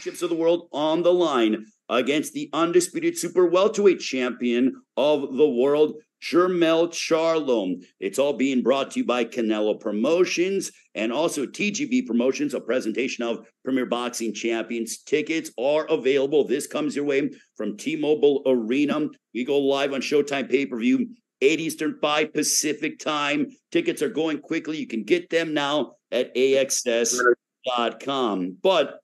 championships of the world on the line against the undisputed super welterweight champion of the world, Jermell Charlo. It's all being brought to you by Canelo Promotions and also TGB Promotions, a presentation of Premier Boxing Champions. Tickets are available. This comes your way from T Mobile Arena. We go live on Showtime pay per view, 8 Eastern, 5 Pacific time. Tickets are going quickly. You can get them now at AXS.com. But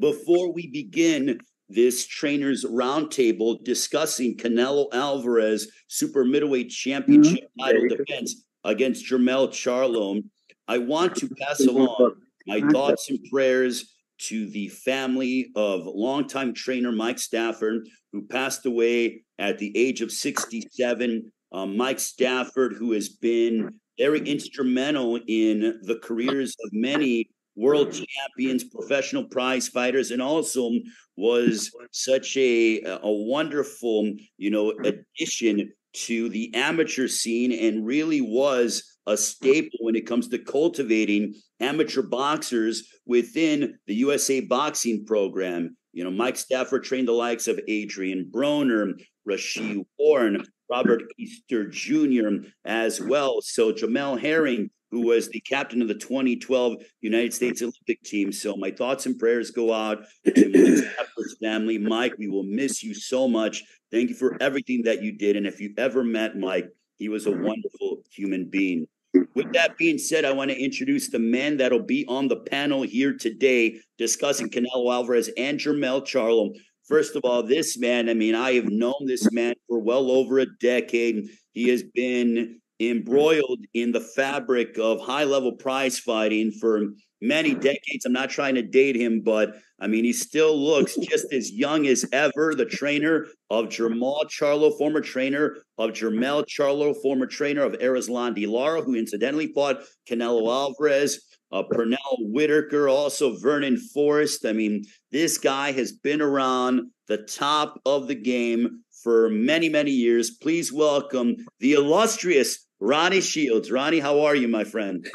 before we begin, this trainers roundtable discussing Canelo Alvarez super middleweight championship mm-hmm. title defense against Jermell Charlo. I want to pass along my thoughts and prayers to the family of longtime trainer Mike Stafford, who passed away at the age of 67. Um, Mike Stafford, who has been very instrumental in the careers of many world champions, professional prize fighters, and also was such a a wonderful, you know, addition to the amateur scene and really was a staple when it comes to cultivating amateur boxers within the USA boxing program. You know, Mike Stafford trained the likes of Adrian Broner, Rau'shee Warren, Robert Easter Jr. as well. So Jamel Herring who was the captain of the 2012 United States Olympic team. So my thoughts and prayers go out to Mike's family. Mike, we will miss you so much. Thank you for everything that you did. And if you ever met Mike, he was a wonderful human being. With that being said, I want to introduce the men that'll be on the panel here today discussing Canelo Alvarez and Jermell Charlo. First of all, this man, I mean, I have known this man for well over a decade. He has been embroiled in the fabric of high level prize fighting for many decades. I'm not trying to date him, but I mean, he still looks just as young as ever. The trainer of Jermall Charlo, former trainer of Jermell Charlo, former trainer of Erislandy Lara, who incidentally fought Canelo Alvarez. Uh, Pernell Whitaker, also Vernon Forrest. I mean, this guy has been around the top of the game for many, many years. Please welcome the illustrious Ronnie Shields. Ronnie, how are you, my friend?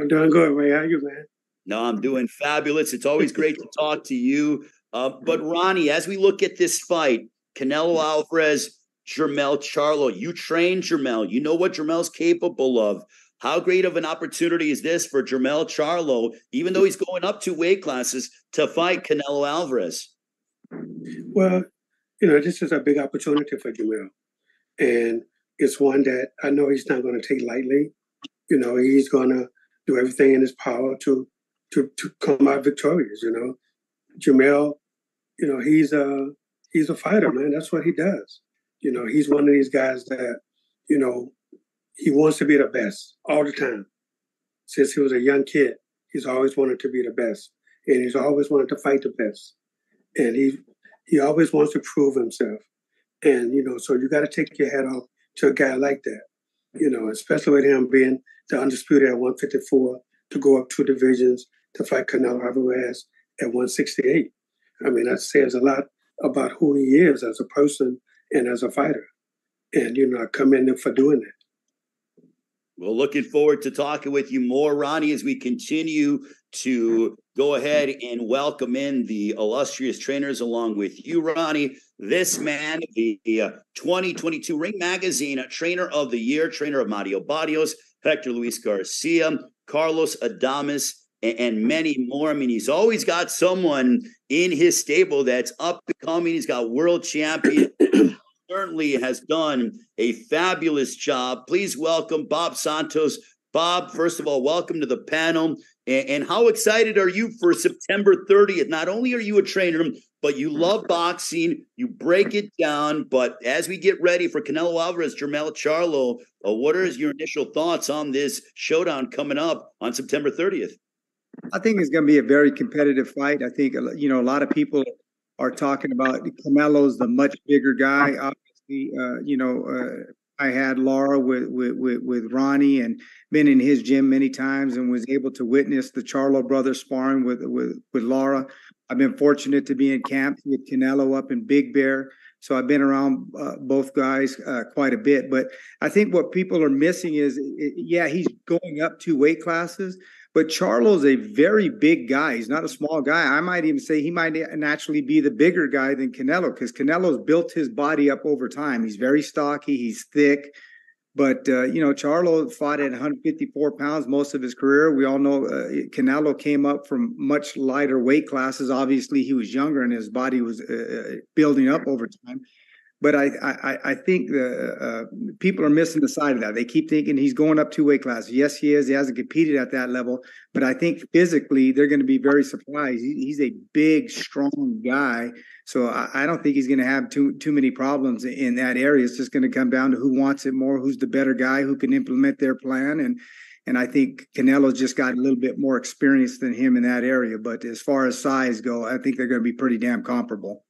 I'm doing good, Ray. How are you, man? No, I'm doing fabulous. It's always great to talk to you. Uh, but Ronnie, as we look at this fight, Canelo Alvarez, Jermell Charlo, you trained Jermell. You know what Jermell's capable of. How great of an opportunity is this for Jermell Charlo, even though he's going up two weight classes to fight Canelo Alvarez? Well, you know, this is a big opportunity for Jermell. And it's one that I know he's not going to take lightly. You know, he's going to do everything in his power to to to come out victorious. You know, Jermell, you know, he's a he's a fighter, man. That's what he does. You know, he's one of these guys that, you know, he wants to be the best all the time. Since he was a young kid, he's always wanted to be the best, and he's always wanted to fight the best, and he he always wants to prove himself. And you know, so you got to take your hat off to a guy like that. You know, especially with him being the undisputed at 154 to go up two divisions to fight Canelo Alvarez at 168. I mean, that says a lot about who he is as a person and as a fighter. And, you know, I commend him for doing that. Well, looking forward to talking with you more, Ronnie, as we continue to go ahead and welcome in the illustrious trainers along with you, Ronnie. This man, the uh, 2022 Ring Magazine Trainer of the Year, trainer of Mario Barrios, Hector Luis Garcia, Carlos Adames, and many more. I mean, he's always got someone in his stable that's up and coming. He's got world champion certainly has done a fabulous job. Please welcome Bob Santos. Bob, first of all, welcome to the panel. And, and, how excited are you for September 30th? Not only are you a trainer, but you love boxing, you break it down. But as we get ready for Canelo Alvarez, Jermell Charlo, uh, what are your initial thoughts on this showdown coming up on September 30th? I think it's going to be a very competitive fight. I think you know a lot of people are talking about Canelo's the much bigger guy. Obviously, uh, you know, uh, I had Lara with, with, with Ronnie and been in his gym many times and was able to witness the Charlo brothers sparring with with with Lara. I've been fortunate to be in camp with Canelo up in Big Bear. So I've been around uh, both guys uh, quite a bit. But I think what people are missing is, yeah, he's going up two weight classes, but Charlo's a very big guy. He's not a small guy. I might even say he might naturally be the bigger guy than Canelo because Canelo's built his body up over time. He's very stocky, he's thick. But uh, you know, Charlo fought at 154 pounds most of his career. We all know uh, Canelo came up from much lighter weight classes. Obviously, he was younger and his body was uh, uh building up over time. But I I, I think the uh, people are missing the side of that. They keep thinking he's going up two weight classes. Yes, he is. He hasn't competed at that level, but I think physically they're going to be very surprised. He, he's a big, strong guy, so I, I don't think he's going to have too too many problems in that area. It's just going to come down to who wants it more, who's the better guy, who can implement their plan, and and I think Canelo's just got a little bit more experience than him in that area. But as far as size go, I think they're going to be pretty damn comparable.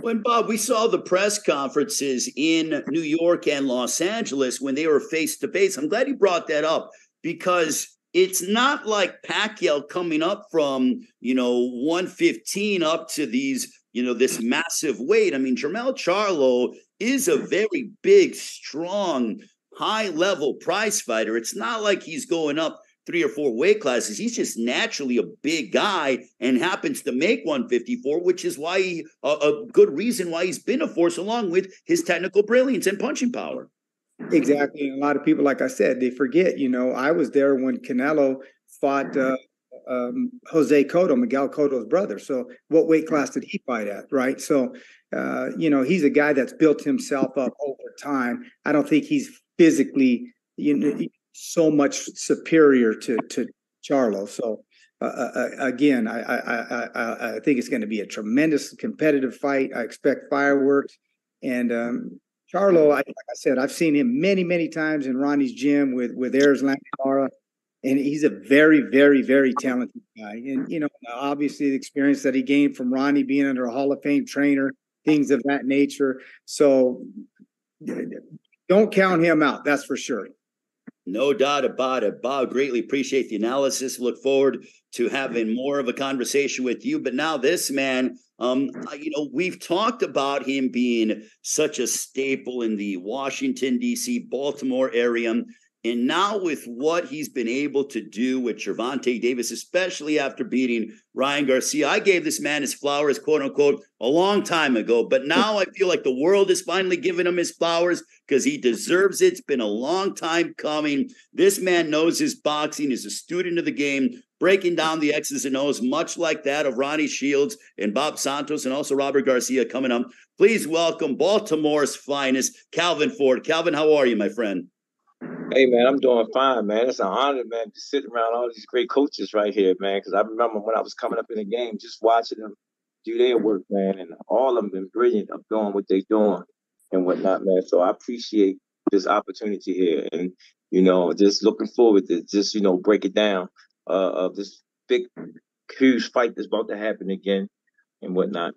When Bob, we saw the press conferences in New York and Los Angeles when they were face to face. I'm glad you brought that up because it's not like Pacquiao coming up from, you know, 115 up to these, you know, this massive weight. I mean, Jermell Charlo is a very big, strong, high level prize fighter. It's not like he's going up three or four weight classes. He's just naturally a big guy and happens to make 154, which is why he, a, a good reason why he's been a force along with his technical brilliance and punching power. Exactly. And a lot of people, like I said, they forget, you know, I was there when Canelo fought uh, um, Jose Cotto, Miguel Cotto's brother. So what weight class did he fight at? Right. So, uh, you know, he's a guy that's built himself up over time. I don't think he's physically, you know, so much superior to to Charlo. So uh, uh, uh again, I, I I I think it's going to be a tremendous competitive fight. I expect fireworks, and um, Charlo, I, like I said, I've seen him many many times in Ronnie's gym with with Erislandy Lara, and he's a very very very talented guy. And you know, obviously the experience that he gained from Ronnie being under a Hall of Fame trainer, things of that nature. So don't count him out. That's for sure. No doubt about it. Bob, greatly appreciate the analysis. Look forward to having more of a conversation with you. But now, this man, um, you know, we've talked about him being such a staple in the Washington, D.C., Baltimore area. And now, with what he's been able to do with Gervonta Davis, especially after beating Ryan Garcia, I gave this man his flowers, quote unquote, a long time ago. But now I feel like the world is finally giving him his flowers because he deserves it. It's been a long time coming. This man knows his boxing, is a student of the game, breaking down the X's and O's, much like that of Ronnie Shields and Bob Santos and also Robert Garcia coming up. Please welcome Baltimore's finest, Calvin Ford. Calvin, how are you, my friend? Hey man, I'm doing fine, man. It's an honor, man, to sit around all these great coaches right here, man. Because I remember when I was coming up in the game, just watching them do their work, man, and all of them been brilliant of doing what they're doing and whatnot, man. So I appreciate this opportunity here, and you know, just looking forward to just you know break it down uh, of this big, huge fight that's about to happen again and whatnot.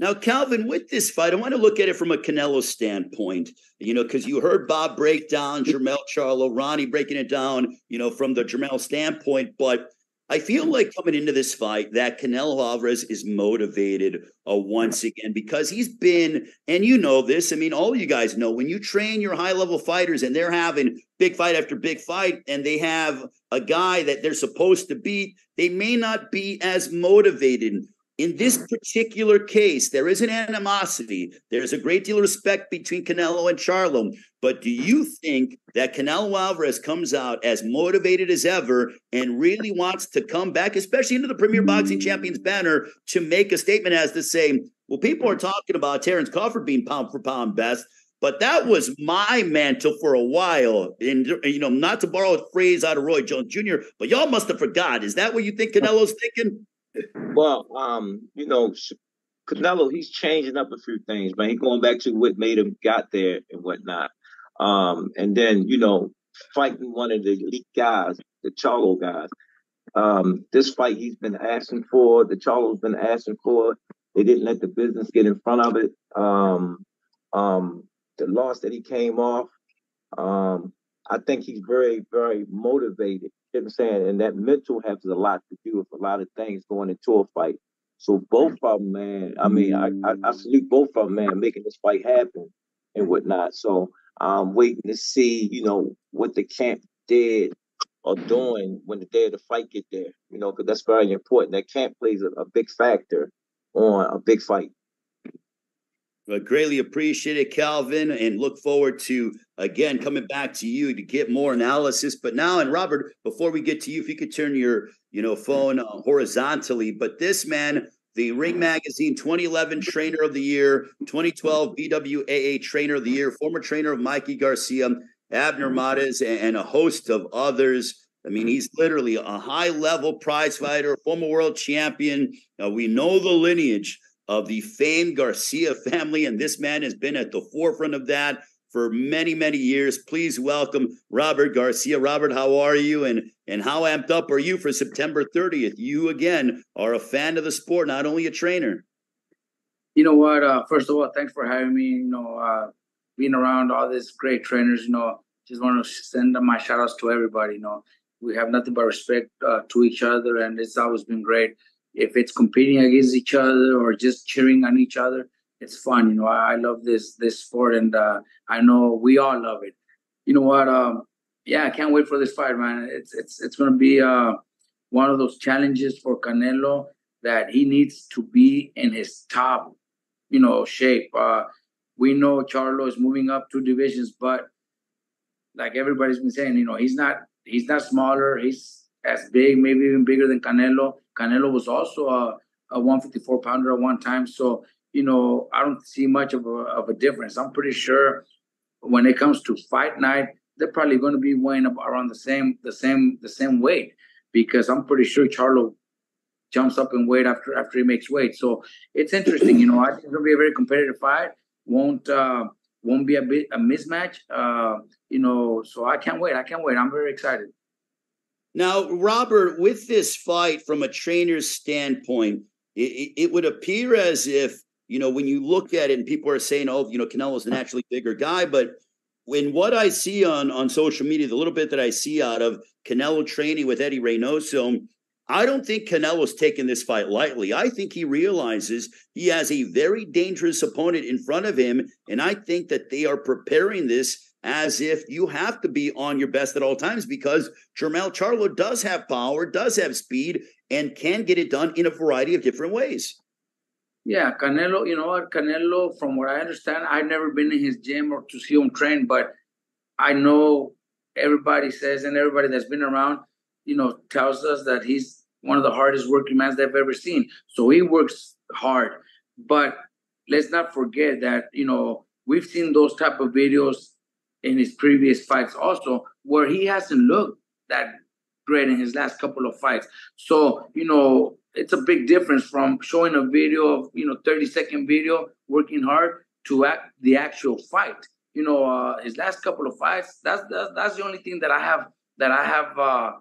Now, Calvin, with this fight, I want to look at it from a Canelo standpoint, you know, because you heard Bob break down Jermell Charlo, Ronnie breaking it down, you know, from the Jermell standpoint. But I feel like coming into this fight that Canelo Alvarez is motivated uh, once again because he's been, and you know this. I mean, all you guys know when you train your high level fighters and they're having big fight after big fight, and they have a guy that they're supposed to beat, they may not be as motivated in this particular case, there is an animosity. There's a great deal of respect between Canelo and Charlo. But do you think that Canelo Alvarez comes out as motivated as ever and really wants to come back, especially into the Premier Boxing Champions banner, to make a statement as to say, well, people are talking about Terrence Crawford being pound for pound best, but that was my mantle for a while. And you know, not to borrow a phrase out of Roy Jones Jr., but y'all must have forgot. Is that what you think Canelo's thinking? Well, um, you know, Canelo, he's changing up a few things, man. He's going back to what made him got there and whatnot. Um, and then, you know, fighting one of the elite guys, the Charlo guys. Um, this fight he's been asking for, the Charlo's been asking for. They didn't let the business get in front of it. Um, um, the loss that he came off, um, I think he's very, very motivated. I'm saying? And that mental has a lot to do with a lot of things going into a fight. So both of them, man. I mean, I, I, I salute both of them, man, making this fight happen and whatnot. So I'm waiting to see, you know, what the camp did or doing when the day of the fight get there. You know, because that's very important. That camp plays a, a big factor on a big fight. Well, greatly appreciate it, Calvin, and look forward to again coming back to you to get more analysis. But now, and Robert, before we get to you, if you could turn your you know phone uh, horizontally. But this man, the Ring Magazine 2011 Trainer of the Year, 2012 BWAA Trainer of the Year, former trainer of Mikey Garcia, Abner Mares, and a host of others. I mean, he's literally a high level prize fighter, former world champion. Uh, we know the lineage of the famed Garcia family, and this man has been at the forefront of that for many, many years. Please welcome Robert Garcia. Robert, how are you? And and how amped up are you for September 30th? You again are a fan of the sport, not only a trainer. You know what? Uh, first of all, thanks for having me. You know, uh, being around all these great trainers. You know, just want to send my shout outs to everybody. You know, we have nothing but respect uh, to each other, and it's always been great if it's competing against each other or just cheering on each other, it's fun. You know, I, I love this this sport, and uh, I know we all love it. You know what? Um, yeah, I can't wait for this fight, man. It's it's it's going to be uh, one of those challenges for Canelo that he needs to be in his top, you know, shape. Uh, we know Charlo is moving up two divisions, but like everybody's been saying, you know, he's not he's not smaller. He's as big, maybe even bigger than Canelo. Canelo was also a, a 154 pounder at one time. So, you know, I don't see much of a, of a difference. I'm pretty sure when it comes to fight night, they're probably going to be weighing up around the same, the same, the same weight because I'm pretty sure Charlo jumps up in weight after after he makes weight. So it's interesting, you know. I think it's gonna be a very competitive fight. Won't uh, won't be a bit a mismatch. Uh, you know, so I can't wait. I can't wait. I'm very excited. Now, Robert, with this fight from a trainer's standpoint, it, it, would appear as if, you know, when you look at it and people are saying, oh, you know, Canelo's a naturally bigger guy, but when what I see on, on social media, the little bit that I see out of Canelo training with Eddie Reynoso, I don't think Canelo's taking this fight lightly. I think he realizes he has a very dangerous opponent in front of him. And I think that they are preparing this as if you have to be on your best at all times because Jermell Charlo does have power, does have speed, and can get it done in a variety of different ways. Yeah, Canelo, you know what? Canelo, from what I understand, I've never been in his gym or to see him train, but I know everybody says and everybody that's been around, you know, tells us that he's one of the hardest working men they've ever seen. So he works hard. But let's not forget that, you know, we've seen those type of videos in his previous fights also, where he hasn't looked that great in his last couple of fights. So, you know, it's a big difference from showing a video of, you know, 30 second video, working hard to act the actual fight. You know, uh, his last couple of fights, that's, that's, that's the only thing that I have, that I have, uh,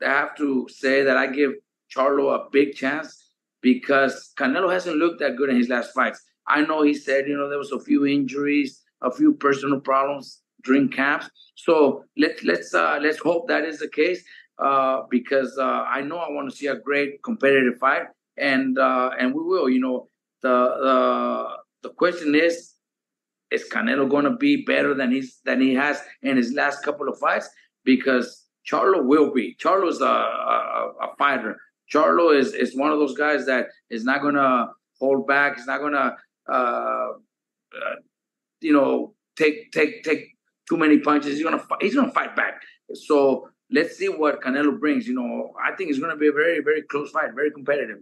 that I have to say that I give Charlo a big chance because Canelo hasn't looked that good in his last fights. I know he said, you know, there was a few injuries, a few personal problems drink camps. So let's let's uh, let's hope that is the case uh, because uh, I know I want to see a great competitive fight, and uh, and we will. You know, the the the question is. Is Canelo going to be better than he's than he has in his last couple of fights? Because Charlo will be. Charlo's a, a, a fighter. Charlo is is one of those guys that is not going to hold back. He's not going to, uh, uh, you know, take take take too many punches. He's gonna he's gonna fight back. So let's see what Canelo brings. You know, I think it's gonna be a very very close fight, very competitive.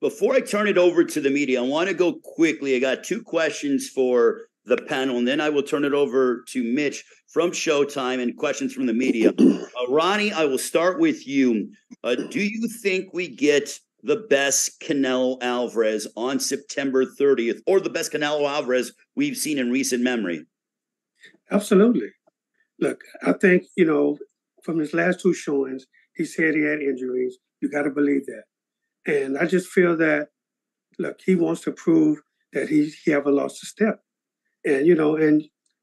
Before I turn it over to the media, I want to go quickly. I got two questions for the panel, and then I will turn it over to Mitch from Showtime and questions from the media. Uh, Ronnie, I will start with you. Uh, do you think we get the best Canelo Alvarez on September 30th, or the best Canelo Alvarez we've seen in recent memory? Absolutely. Look, I think, you know, from his last two showings, he said he had injuries. You got to believe that. And I just feel that, look, he wants to prove that he, he ever lost a step. And, you know, and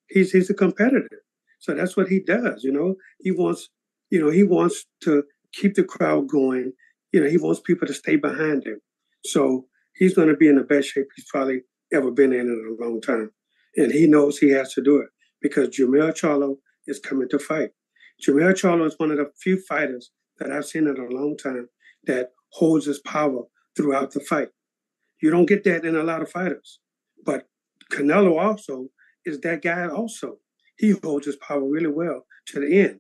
he's, he's a competitor. So that's what he does, you know. He wants, you know, he wants to keep the crowd going. You know, he wants people to stay behind him. So he's going to be in the best shape he's probably ever been in in a long time. And he knows he has to do it because Jermell Charlo is coming to fight. Jermell Charlo is one of the few fighters that I've seen in a long time that holds his power throughout the fight. You don't get that in a lot of fighters. But Canelo also is that guy also. He holds his power really well to the end.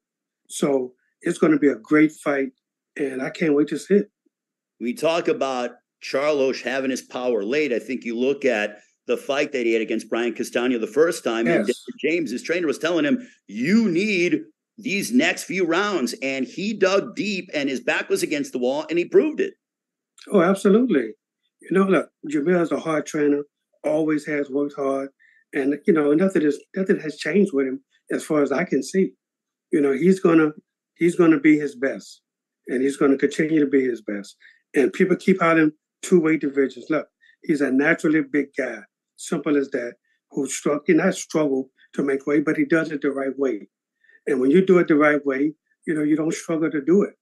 So it's going to be a great fight, and I can't wait to see it. We talk about Charlo having his power late. I think you look at the fight that he had against Brian Castano the first time, yes. and James, his trainer, was telling him, "You need these next few rounds," and he dug deep, and his back was against the wall, and he proved it. Oh, absolutely. You know, look, Jamil is a hard trainer, always has worked hard, and you know, nothing is nothing has changed with him as far as I can see. You know, he's gonna he's gonna be his best, and he's gonna continue to be his best. And people keep out him two weight divisions. Look, he's a naturally big guy, simple as that, who struck he not struggle to make weight, but he does it the right way. And when you do it the right way, you know, you don't struggle to do it.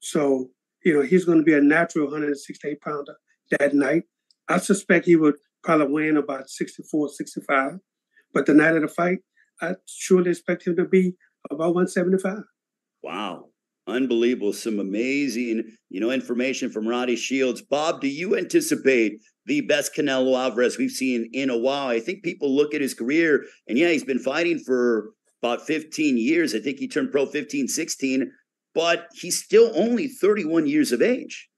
So, you know, he's going to be a natural 168 pounder that night. I suspect he would probably win about 64, 65. But the night of the fight, I surely expect him to be about 175. Wow. Unbelievable. Some amazing, you know, information from Ronnie Shields. Bob, do you anticipate the best Canelo Alvarez we've seen in a while? I think people look at his career and yeah, he's been fighting for about 15 years. I think he turned pro 15, 16, but he's still only 31 years of age.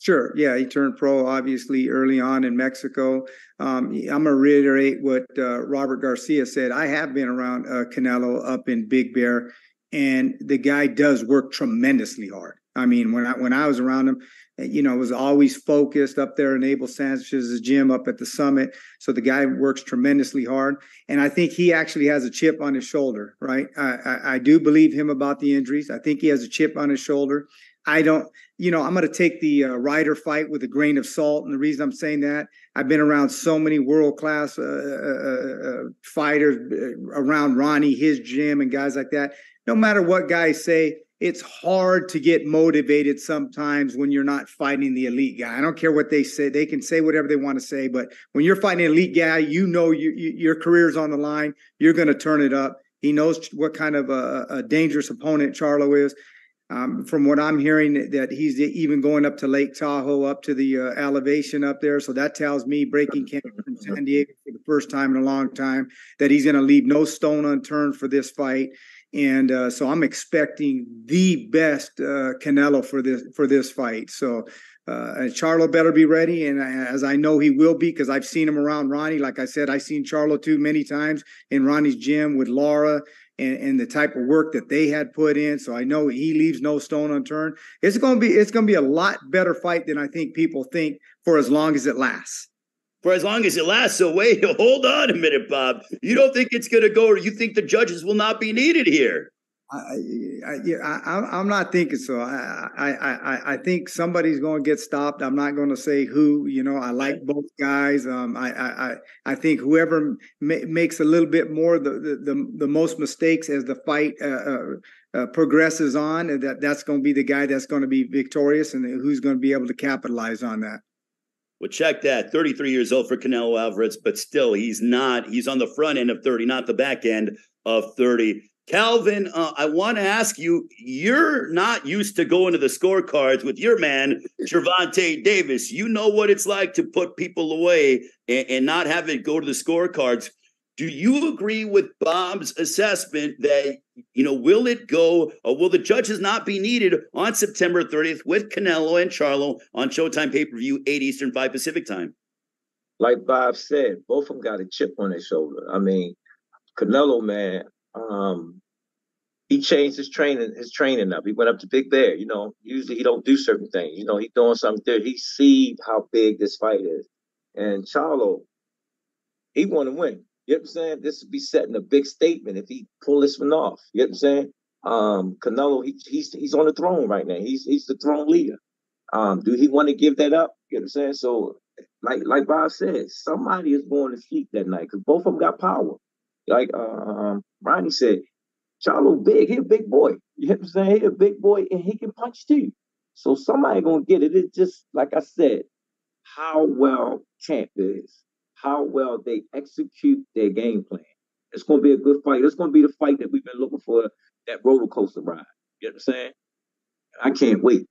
Sure. Yeah, he turned pro obviously early on in Mexico. Um, I'm gonna reiterate what uh, Robert Garcia said. I have been around uh, Canelo up in Big Bear, and the guy does work tremendously hard. I mean, when I when I was around him, you know, was always focused up there in Abel Sanchez's gym up at the summit. So the guy works tremendously hard, and I think he actually has a chip on his shoulder. Right? I, I, I do believe him about the injuries. I think he has a chip on his shoulder. I don't, you know, I'm going to take the uh, Ryder fight with a grain of salt. And the reason I'm saying that, I've been around so many world class uh, uh, uh, fighters uh, around Ronnie, his gym, and guys like that. No matter what guys say, it's hard to get motivated sometimes when you're not fighting the elite guy. I don't care what they say; they can say whatever they want to say, but when you're fighting an elite guy, you know you, you, your career's on the line. You're going to turn it up. He knows what kind of a, a dangerous opponent Charlo is. Um, from what I'm hearing, that he's even going up to Lake Tahoe, up to the uh, elevation up there. So that tells me breaking camp from San Diego for the first time in a long time that he's going to leave no stone unturned for this fight. And uh, so I'm expecting the best uh, Canelo for this for this fight. So uh, Charlo better be ready, and as I know he will be, because I've seen him around Ronnie. Like I said, I've seen Charlo too many times in Ronnie's gym with Lara. and, and, the type of work that they had put in. So I know he leaves no stone unturned. It's to be it's going to be a lot better fight than I think people think for as long as it lasts. For as long as it lasts. So wait, hold on a minute, Bob. You don't think it's going to go, or you think the judges will not be needed here? I, I, I, am not thinking so. I, I, I, I think somebody's going to get stopped. I'm not going to say who. You know, I like both guys. Um, I, I, I think whoever ma- makes a little bit more the, the, the, the most mistakes as the fight uh, uh, uh, progresses on, that that's going to be the guy that's going to be victorious, and who's going to be able to capitalize on that. Well, check that. 33 years old for Canelo Alvarez, but still, he's not. He's on the front end of 30, not the back end of 30. Calvin, uh, I want to ask you, you're not used to going to the scorecards with your man, Gervonta Davis. You know what it's like to put people away and, and not have it go to the scorecards. Do you agree with Bob's assessment that, you know, will it go or will the judges not be needed on September 30th with Canelo and Charlo on Showtime pay per view, 8 Eastern, 5 Pacific time? Like Bob said, both of them got a chip on their shoulder. I mean, Canelo, man, um, he changed his training his training up. He went up to Big Bear. You know, usually he don't do certain things. You know, he's doing something there. He see how big this fight is. And Charlo, he want to win. You know what I'm saying? This would be setting a big statement if he pull this one off. You know what I'm saying? Um, Canelo, he, he's he's on the throne right now. He's he's the throne leader. Um, do he want to give that up? You know what I'm saying? So, like like Bob said, somebody is going to sleep that night because both of them got power. Like uh, um, Ronnie said, Charlo big, he a big boy. You know what I'm saying? He a big boy and he can punch too. So somebody gonna get it. It's just like I said, how well Champ is, how well they execute their game plan. It's going to be a good fight. It's going to be the fight that we've been looking for, that roller coaster ride. You know what I'm saying? I can't wait.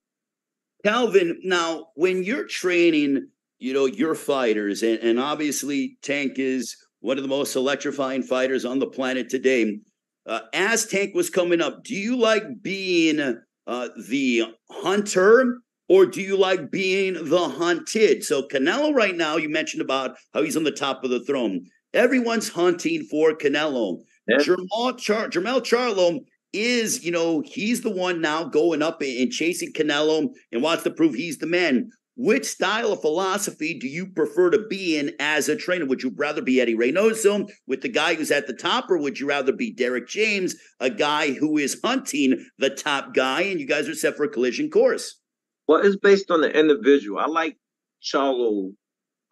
Calvin, now when you're training, you know, your fighters, and, and obviously Tank is one of the most electrifying fighters on the planet today. Uh, as Tank was coming up, do you like being uh, the hunter or do you like being the hunted? So Canelo right now, you mentioned about how he's on the top of the throne. Everyone's hunting for Canelo. Yeah. Jermall Char- Jermell Charlo is, you know, he's the one now going up and chasing Canelo and wants to prove he's the man. Which style of philosophy do you prefer to be in as a trainer? Would you rather be Eddie Reynoso with the guy who's at the top, or would you rather be Derrick James, a guy who is hunting the top guy, and you guys are set for a collision course? Well, it's based on the individual. I like Charlo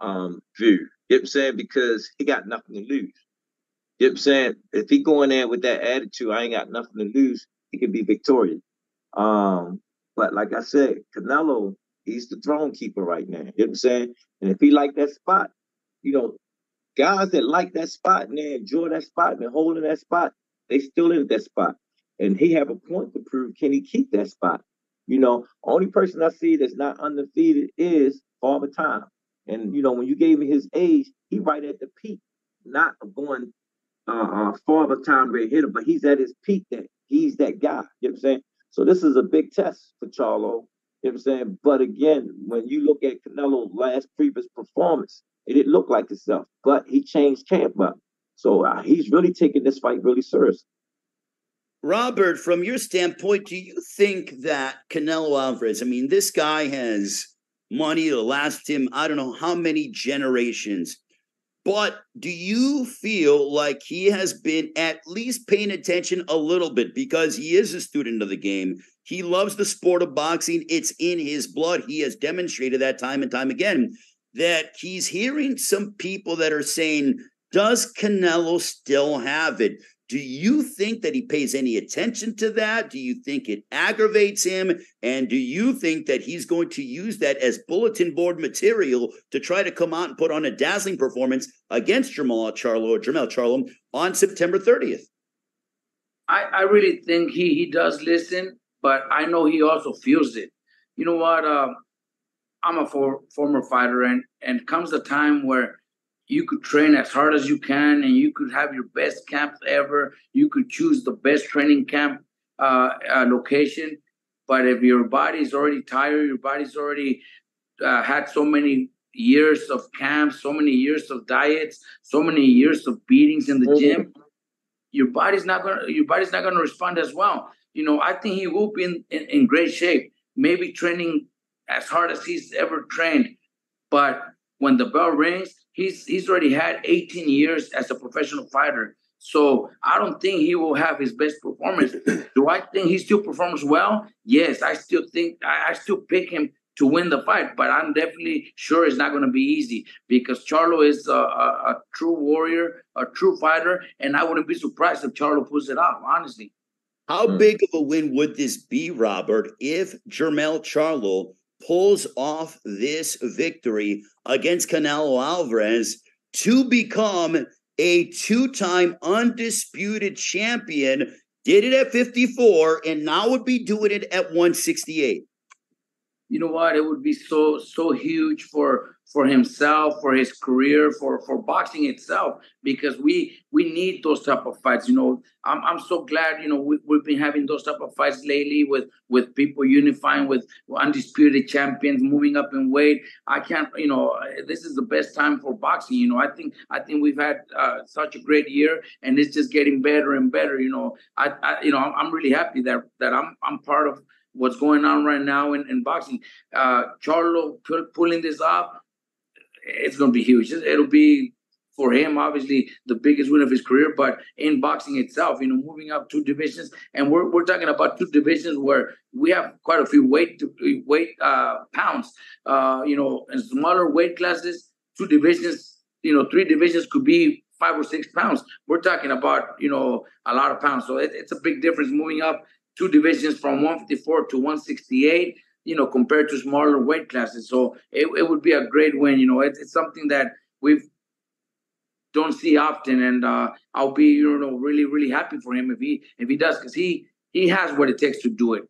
um, view. You know what I'm saying? Because he got nothing to lose. You know what I'm saying? If he going in with that attitude, I ain't got nothing to lose, he can be victorious. Um, but like I said, Canelo He's the throne keeper right now. You know what I'm saying? And if he like that spot, you know, guys that like that spot and they enjoy that spot and they're holding that spot, they still in that spot. And he have a point to prove can he keep that spot? You know, only person I see that's not undefeated is Father Time. And you know, when you gave me his age, he right at the peak, not going uh, uh Father Time great hitter, but he's at his peak that he's that guy. You know what I'm saying? So this is a big test for Charlo you know what I'm saying? But again, when you look at Canelo's last previous performance, it didn't look like itself, but he changed camp up. So uh, he's really taking this fight really serious. Robert, from your standpoint, do you think that Canelo Alvarez, I mean, this guy has money to last him, I don't know how many generations. But do you feel like he has been at least paying attention a little bit because he is a student of the game? He loves the sport of boxing. It's in his blood. He has demonstrated that time and time again that he's hearing some people that are saying, Does Canelo still have it? Do you think that he pays any attention to that? Do you think it aggravates him? And do you think that he's going to use that as bulletin board material to try to come out and put on a dazzling performance against Jermall Charlo or Jermell Charlo on September 30th? I, I really think he he does listen, but I know he also feels it. You know what? Uh, I'm a for, former fighter, and and comes a time where you could train as hard as you can and you could have your best camp ever. You could choose the best training camp uh, uh, location. But if your body's already tired your body's already uh, had so many years of camps so many years of diets so many years of beatings in the mm-hmm. gym your body's not gonna your body's not gonna respond as well. You know i think he will be in, in, in great shape maybe training as hard as he's ever trained. But when the bell rings he's he's already had 18 years as a professional fighter. So I don't think he will have his best performance. Do I think he still performs well? Yes, I still think I, I still pick him to win the fight, but I'm definitely sure it's not going to be easy because Charlo is a, a, a, true warrior, a true fighter, and I wouldn't be surprised if Charlo pulls it off. Honestly. How hmm. big of a win would this be, Robert, if Jermell Charlo pulls off this victory against Canelo Alvarez to become a two time undisputed champion. Did it at 54 and now would be doing it at 168. You know what? It would be so so huge for for himself, for his career, for for boxing itself, because we we need those type of fights. You know, I'm I'm so glad. You know, we, we've been having those type of fights lately with with people unifying with undisputed champions, moving up in weight. I can't. You know, this is the best time for boxing. You know, I think I think we've had uh, such a great year, and it's just getting better and better. You know, I, I you know I'm, I'm really happy that that I'm I'm part of what's going on right now in, in boxing. Uh, Charlo pulling this off it's going to be huge. It'll be for him, obviously, the biggest win of his career. But in boxing itself, you know, moving up two divisions, and we're, we're talking about two divisions where we have quite a few weight weight uh, pounds. Uh, you know, in smaller weight classes, two divisions, you know, three divisions could be five or six pounds. We're talking about you know a lot of pounds. So it, it's a big difference moving up two divisions from 154 to 168 you know, compared to smaller weight classes. So it, it would be a great win. You know, it, it's something that we've don't see often, and uh, I'll be you know really really happy for him if he if he does because he he has what it takes to do it.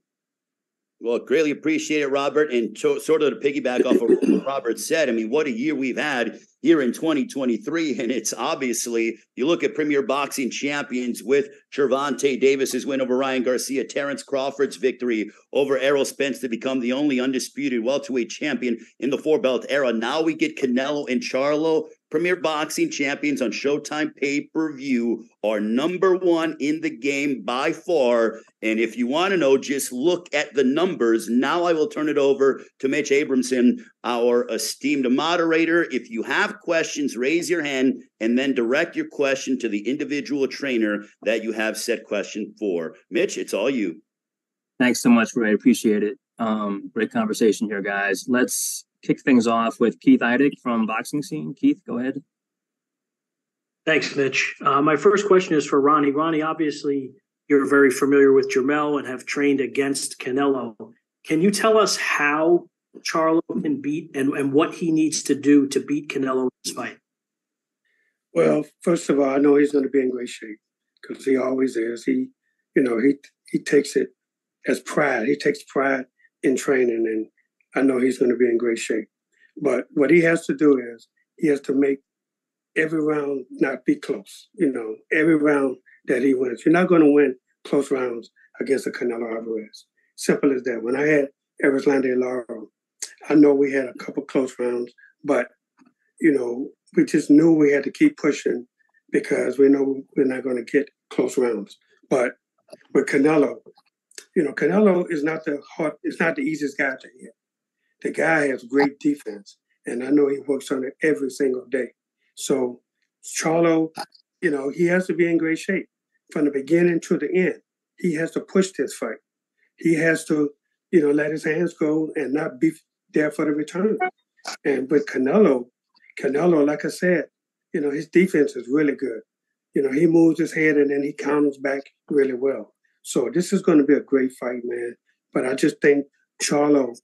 Well, greatly appreciate it, Robert. And to, sort of to piggyback off of what Robert said, I mean, what a year we've had here in 2023. And it's obviously, you look at Premier Boxing Champions with Gervonta Davis's win over Ryan Garcia, Terrence Crawford's victory over Errol Spence to become the only undisputed welterweight champion in the four belt era. Now we get Canelo and Charlo Premier Boxing Champions on Showtime pay per view are number one in the game by far. And if you want to know, just look at the numbers. Now I will turn it over to Mitch Abramson, our esteemed moderator. If you have questions, raise your hand and then direct your question to the individual trainer that you have set question for. Mitch, it's all you. Thanks so much, Ray. Appreciate it. Um, great conversation here, guys. Let's kick things off with Keith Idec from Boxing Scene. Keith, go ahead. Thanks, Mitch. Uh, my first question is for Ronnie. Ronnie, obviously, you're very familiar with Jermell and have trained against Canelo. Can you tell us how Charlo can beat and, and what he needs to do to beat Canelo in this fight? Well, first of all, I know he's going to be in great shape because he always is. He, you know, he he takes it as pride. He takes pride in training, and I know he's going to be in great shape. But what he has to do is he has to make every round not be close. You know, every round that he wins. You're not going to win close rounds against a Canelo Alvarez. Simple as that. When I had Erislandy Lara, I know we had a couple close rounds, but you know, we just knew we had to keep pushing because we know we're not going to get close rounds. But with Canelo, you know, Canelo is not the hard, it's not the easiest guy to hit. The guy has great defense, and I know he works on it every single day. So Charlo, you know, he has to be in great shape from the beginning to the end. He has to push this fight. He has to, you know, let his hands go and not be there for the return. And with Canelo, Canelo, like I said, you know, his defense is really good. You know, he moves his head and then he counters back really well. So this is going to be a great fight, man. But I just think Charlo,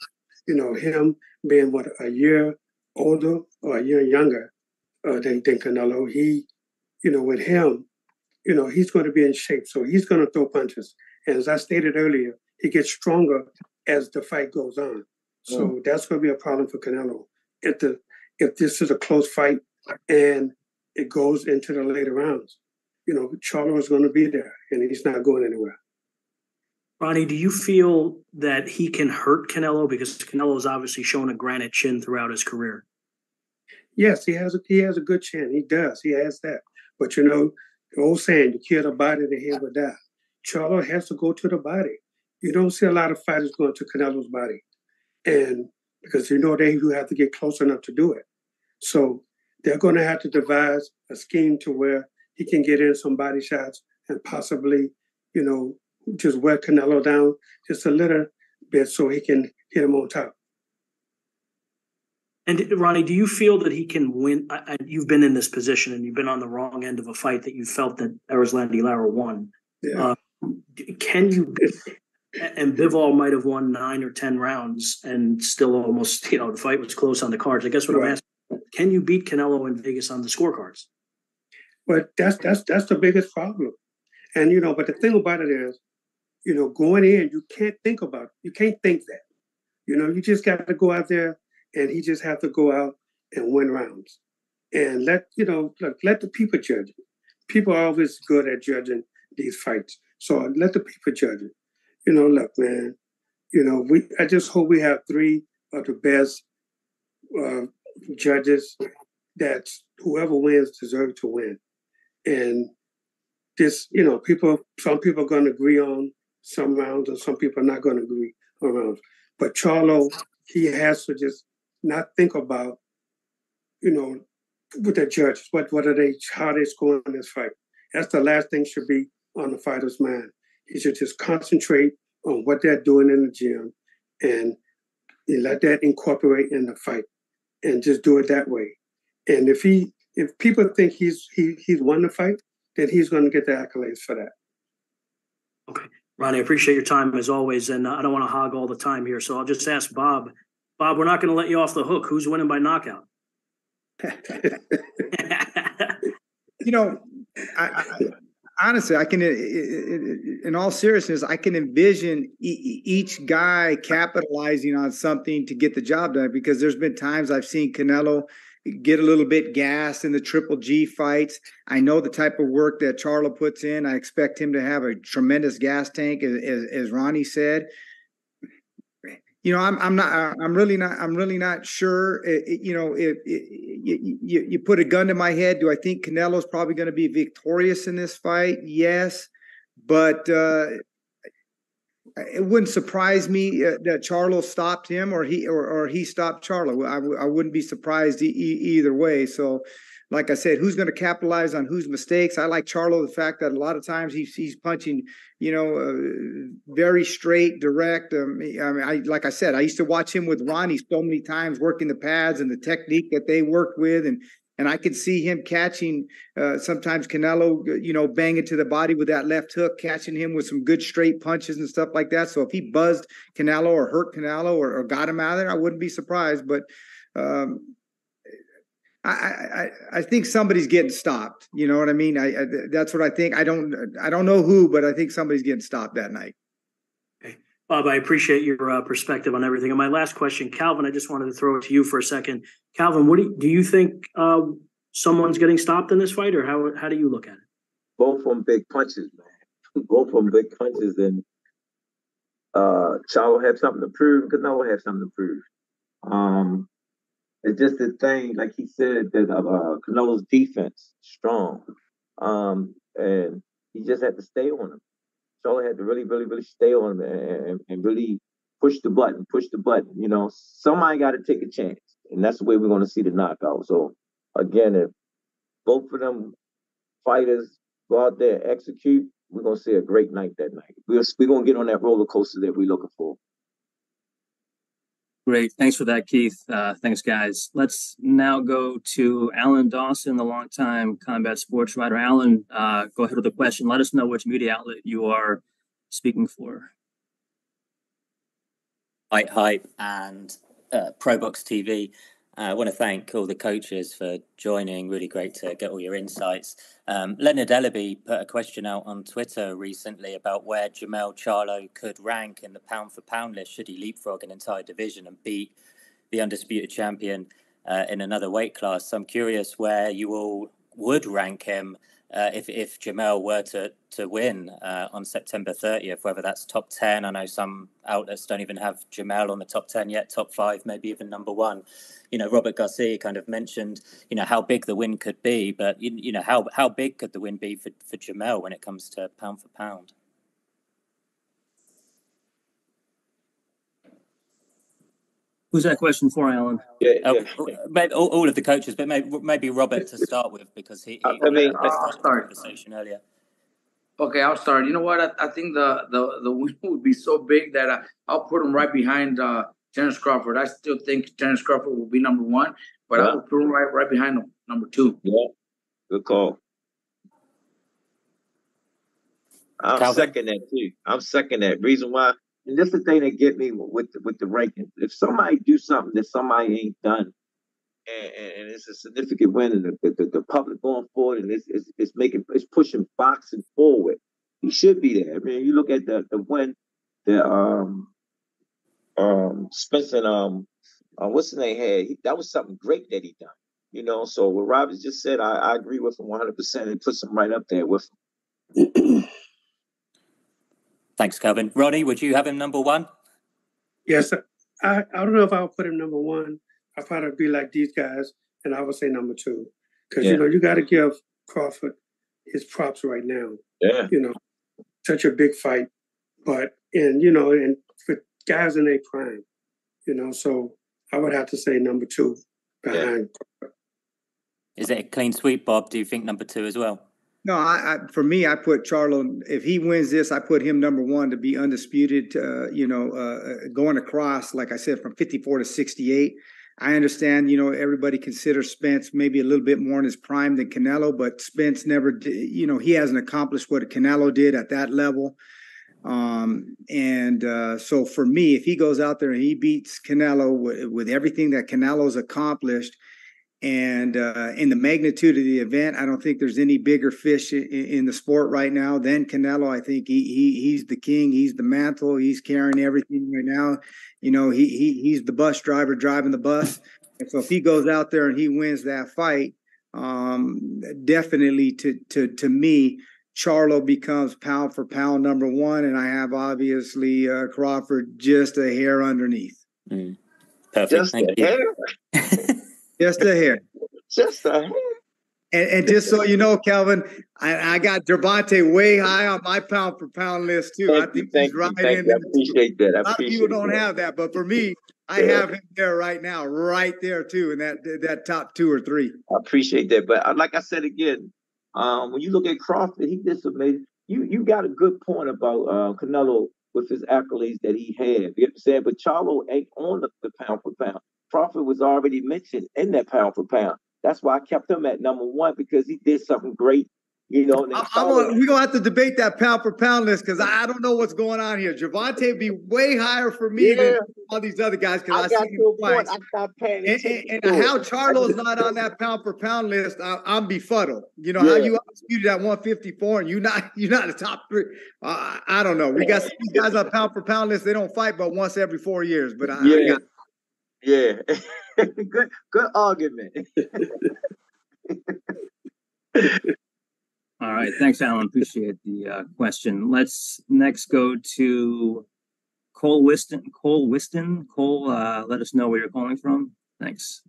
you know, him being what a year older or a year younger uh, than, than Canelo, he, you know, with him, you know, he's going to be in shape. So he's going to throw punches. And as I stated earlier, he gets stronger as the fight goes on. So mm. that's going to be a problem for Canelo. If the if this is a close fight and it goes into the later rounds, you know, Charlo is going to be there and he's not going anywhere. Ronnie, do you feel that he can hurt Canelo because Canelo Canelo's obviously shown a granite chin throughout his career? Yes, he has a he has a good chin. He does. He has that. But you know, the old saying, "You kill the body, the head will die." Charlo has to go to the body. You don't see a lot of fighters going to Canelo's body, and because you know they you have to get close enough to do it. So they're going to have to devise a scheme to where he can get in some body shots and possibly, you know, just wear Canelo down just a little bit so he can hit him on top. And Ronnie, do you feel that he can win? I, you've been in this position and you've been on the wrong end of a fight that you felt that Erislandy Lara won. Yeah. Uh, can you? And Bivol might have won nine or ten rounds and still almost, you know, the fight was close on the cards. I guess what right. I'm asking: Can you beat Canelo in Vegas on the scorecards? But that's that's that's the biggest problem. And you know, but the thing about it is, you know, going in, you can't think about it. You can't think that. You know, you just got to go out there and he just have to go out and win rounds. And let, you know, look, let the people judge it. People are always good at judging these fights. So let the people judge it. You know, look, man, you know, we I just hope we have three of the best uh, judges that whoever wins deserve to win. And this, you know, people some people are gonna agree on some rounds, and some people are not going to agree on rounds. But Charlo, he has to just not think about, you know, with the judges, what what are they, how they scoring this fight. That's the last thing should be on the fighter's mind. He should just concentrate on what they're doing in the gym, and let that incorporate in the fight, and just do it that way. And if he, if people think he's he he's won the fight, then he's going to get the accolades for that. Okay. Ronnie, I appreciate your time as always, and uh, I don't want to hog all the time here, so I'll just ask Bob. Bob, we're not going to let you off the hook. Who's winning by knockout? you know, I, I, honestly, I can, in all seriousness, I can envision each guy capitalizing on something to get the job done. Because there's been times I've seen Canelo get a little bit gas in the Triple G fights. I know the type of work that Charlo puts in. I expect him to have a tremendous gas tank, as, as Ronnie said you know, I'm I'm not I'm really not I'm really not sure. It, it, you know, if eh, you, you, you put a gun to my head, do I think Canelo's probably going to be victorious in this fight? Yes, but uh, it wouldn't surprise me uh, that Charlo stopped him or he or, or he stopped Charlo. I w- I wouldn't be surprised e- either way. So like I said, who's going to capitalize on whose mistakes? I like Charlo the fact that a lot of times he's he's punching, you know, uh, very straight, direct. Um, I mean, I like I said, I used to watch him with Ronnie so many times working the pads and the technique that they worked with, and and I could see him catching uh, sometimes Canelo, you know, banging to the body with that left hook, catching him with some good straight punches and stuff like that. So if he buzzed Canelo or hurt Canelo or, or got him out of there, I wouldn't be surprised. But um, I, I, I think somebody's getting stopped. You know what I mean? I, I, that's what I think. I don't I don't know who, but I think somebody's getting stopped that night. Bob, I appreciate your uh, perspective on everything. And my last question, Calvin, I just wanted to throw it to you for a second. Calvin, what do you, do you think uh, someone's getting stopped in this fight, or how how do you look at it? Both from big punches, man. Both them big punches, and uh, Charlo had something to prove. Canelo had something to prove. Um, it's just the thing, like he said, that uh, defense strong, um, and he just had to stay on him. Charlo had to really, really, really stay on and, and really push the button, push the button. You know, somebody got to take a chance, and that's the way we're going to see the knockout. So, again, if both of them fighters go out there execute, we're going to see a great night that night. We're, we're going to get on that roller coaster that we're looking for. Great. Thanks for that, Keith. Uh, thanks, guys. Let's now go to Alan Dawson, the longtime combat sports writer. Alan, uh, go ahead with the question. Let us know which media outlet you are speaking for. Fight Hype and uh, ProBox TV. Uh, I want to thank all the coaches for joining. Really great to get all your insights. Um, Leonard Ellerbe put a question out on Twitter recently about where Jermell Charlo could rank in the pound for pound list should he leapfrog an entire division and beat the undisputed champion uh, in another weight class. So I'm curious where you all would rank him uh, if if Jermell were to to win uh, on September 30th, whether that's top 10. I know some outlets don't even have Jermell on the top 10 yet, top five, maybe even number one. You know, Robert Garcia kind of mentioned, you know, how big the win could be, but you, you know, how how big could the win be for for Jermell when it comes to pound for pound? Who's that question for, Alan? Yeah, uh, yeah. Uh, maybe all, all, of the coaches, but maybe, maybe Robert to start with because he. he I mean, I started the conversation earlier. Okay, I'll start. You know what? I, I think the the the win would be so big that I, will put him right behind uh, Terrence Crawford. I still think Terrence Crawford will be number one, but yeah. I will put him right right behind him, number two. Yeah, good call. I'm Calvin. second that too. I'm second that. Reason why and this is the thing that get me with the, with the rankings. If somebody do something that somebody ain't done, and, and it's a significant win, and the, the, the public going forward, and it's, it's, it's making it's pushing boxing forward, he should be there. I mean, you look at the the win, the um um Spencer um uh, what's the name had he, that was something great that he done. You know, so what Robbins just said, I, I agree with him 100. percent It puts him right up there with him. Thanks, Calvin. Ronnie, would you have him number one? Yes, I, I don't know if I would put him number one. I'll probably be like these guys, and I would say number two. Because, yeah. you know, you got to give Crawford his props right now. Yeah. You know, such a big fight. But, and, you know, and for guys in their prime, you know, so I would have to say number two behind. Yeah. Is it a clean sweep, Bob? Do you think number two as well? No, I, I, for me, I put Charlo. If he wins this, I put him number one to be undisputed. Uh, you know, uh, going across, like I said, from 54 to 68. I understand, you know, everybody considers Spence maybe a little bit more in his prime than Canelo, but Spence never, did, you know, he hasn't accomplished what Canelo did at that level. Um, and uh, so for me, if he goes out there and he beats Canelo with, with everything that Canelo's accomplished, and uh, in the magnitude of the event, I don't think there's any bigger fish in, in, the sport right now than Canelo. I think he, he he's the king. He's the mantle. He's carrying everything right now. You know, he he he's the bus driver driving the bus. And so if he goes out there and he wins that fight, um, definitely to to to me, Charlo becomes pound for pound number one, and I have obviously uh, Crawford just a hair underneath. Mm. Perfect. Just Thank a you. hair. Just a hair. Just a hair. And, and just so you know, Calvin, I, I got Gervonta way high on my pound for pound list too. Thank I think you, he's right thank in you. I appreciate that. I A lot of people don't that. have that, but for me, I Yeah. have him there right now, right there too, in that that top two or three. I appreciate that. But uh, like I said again, um, when you look at Crawford, he did some amazing. You you got a good point about uh, Canelo with his accolades that he had. You know what I'm saying? But Charlo ain't on the, the pound for pound. Crawford was already mentioned in that pound for pound. That's why I kept him at number one because he did something great. You know, and then I- I'm Charlo- on, we're gonna have to debate that pound for pound list because I don't know what's going on here. Gervonta be way higher for me Yeah. than all these other guys because I, got see him twice. I stopped paying And, and, and how Charlo's not on that pound for pound list, I, I'm befuddled. You know how you undisputed at 154 and you're not you're not a top three. Uh, I don't know. We got some these guys on pound for pound list. They don't fight but once every four years. But I, I Yeah. got Yeah, good, good argument. All right, thanks, Alan. Appreciate the uh, question. Let's next go to Cole Whiston. Cole Whiston. Cole, uh, let us know where you're calling from. Thanks.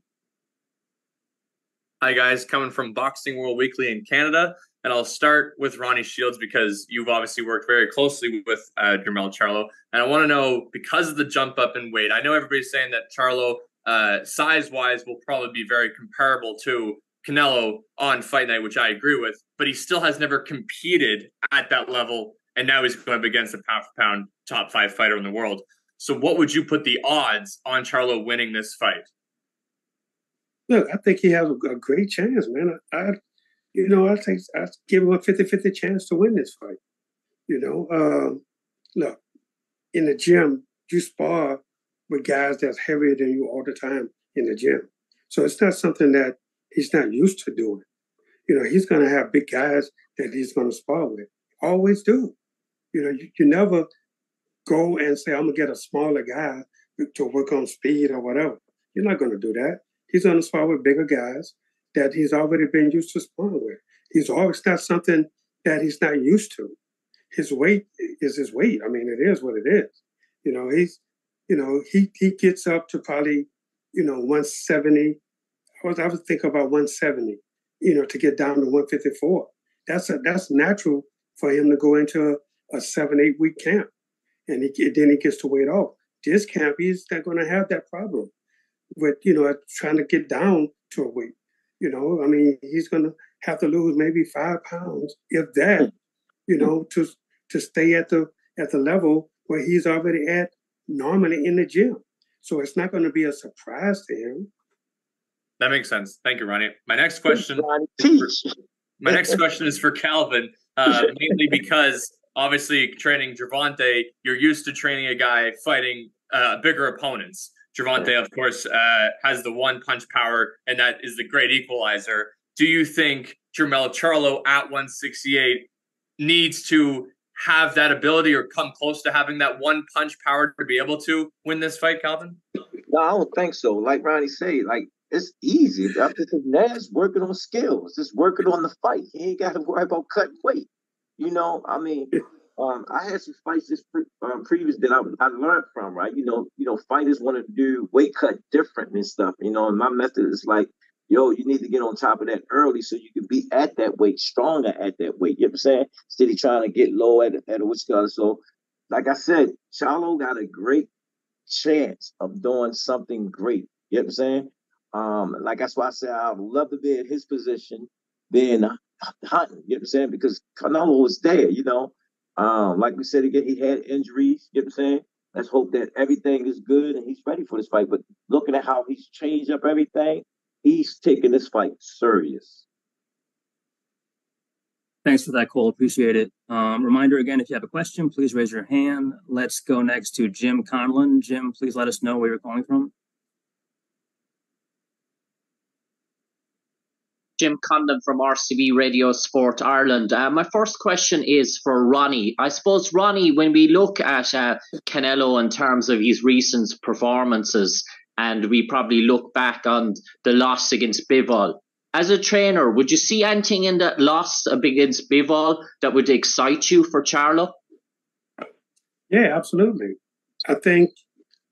Hi guys, coming from Boxing World Weekly in Canada, and I'll start with Ronnie Shields because you've obviously worked very closely with uh, Jermell Charlo, and I want to know because of the jump up in weight. I know everybody's saying that Charlo, uh, size wise, will probably be very comparable to Canelo on Fight Night, which I agree with, but he still has never competed at that level, and now he's going up against a pound for pound top five fighter in the world. So, what would you put the odds on Charlo winning this fight? Look, I think he has a, great chance, man. I you know, I'll, take I give him a 50-50 chance to win this fight. You know, um, look, in the gym, you spar with guys that's heavier than you all the time in the gym. So it's not something that he's not used to doing. You know, he's going to have big guys that he's going to spar with. Always do. You know, you, you never go and say, I'm going to get a smaller guy to work on speed or whatever. You're not going to do that. He's going to spar with bigger guys that he's already been used to sparring with. He's always got something that he's not used to. His weight is his weight. I mean, it is what it is. You know, he's, you know, he he gets up to probably, you know, 170. I was I was thinking about 170, you know, to get down to 154. That's a that's natural for him to go into a, a seven, eight week camp. And he, then he gets to weight off. This camp, he's not going to have that problem with, you know, trying to get down to a weight. You know, I mean, he's going to have to lose maybe five pounds, if that, you know, to to stay at the at the level where he's already at normally in the gym. So it's not going to be a surprise to him. That makes sense. Thank you, Ronnie. My next question. Ronnie, teach. My next question is for Calvin, uh, mainly because obviously training Gervonta, you're used to training a guy fighting uh, bigger opponents. Gervonta, of course, uh, has the one punch power, and that is the great equalizer. Do you think Jermell Charlo at 168 needs to have that ability or come close to having that one punch power to be able to win this fight, Calvin? No, I don't think so. Like Ronnie said, like it's easy. Nas working on skills, just working on the fight. He ain't got to worry about cutting weight. You know, I mean, um, I had some fights this pre- um, previous that I, I learned from, right? You know, you know, fighters want to do weight cut different and stuff. You know, and my method is like, yo, you need to get on top of that early so you can be at that weight, stronger at that weight. You know what I'm saying? Instead of trying to get low at at a which color. So, like I said, Charlo got a great chance of doing something great. You know what I'm saying? Um, like that's why I say I would love to be in his position, being hunting. You know what I'm saying? Because Canelo was there. You know, um, like we said again, he had injuries. You know what I'm saying? Let's hope that everything is good and he's ready for this fight. But looking at how he's changed up everything, he's taking this fight serious. Thanks for that, Cole. Appreciate it. Um, reminder again, if you have a question, please raise your hand. Let's go next to Jim Conlon. Jim, please let us know where you're calling from. Jim Condon from RCB Radio Sport Ireland. Uh, my first question is for Ronnie. I suppose, Ronnie, when we look at uh, Canelo in terms of his recent performances, and we probably look back on the loss against Bivol, as a trainer, would you see anything in that loss against Bivol that would excite you for Charlo? Yeah, absolutely. I think,